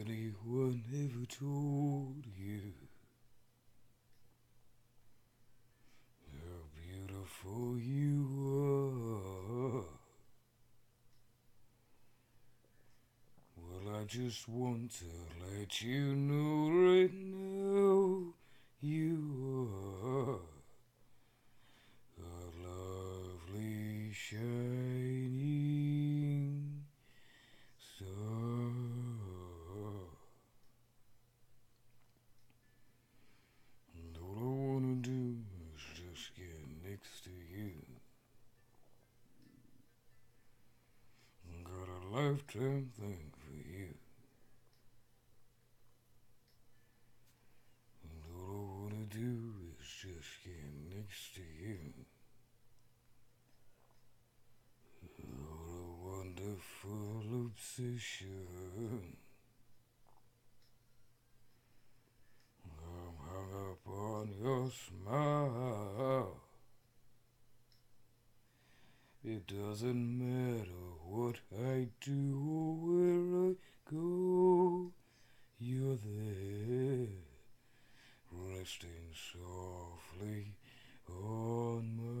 anyone ever told you how beautiful you are? Well, I just want to let you know right now you are a lovely shining star. And all I wanna do is just get next to you. Got a lifetime thing for you. And all I wanna do is just get next to you. What a wonderful obsession. I'm hung up on your smile. It doesn't matter what I do or where I go, you're there, resting softly on my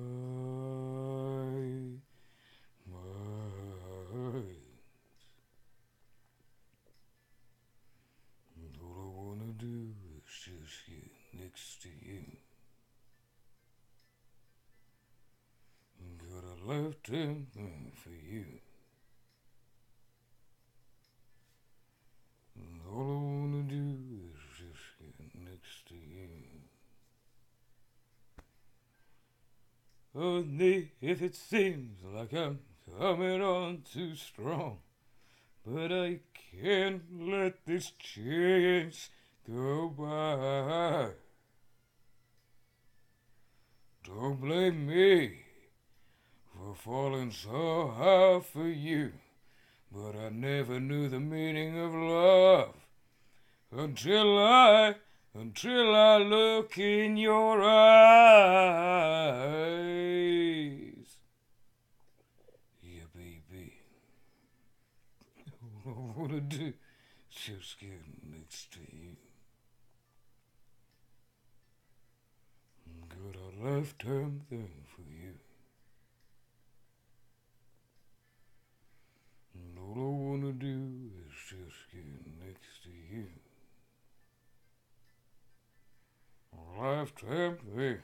mind. And all I wanna do is just get next to you. Got a lifetime for you. And all I wanna do is just get next to you. Only if it seems like I'm coming on too strong. But I can't let this chance go by. Don't blame me for falling so hard for you. But I never knew the meaning of love until I, until I look in your eyes. Yeah, baby. All I wanna do is just get next to you. Got a lifetime thing for you. And all I wanna do is just get next thing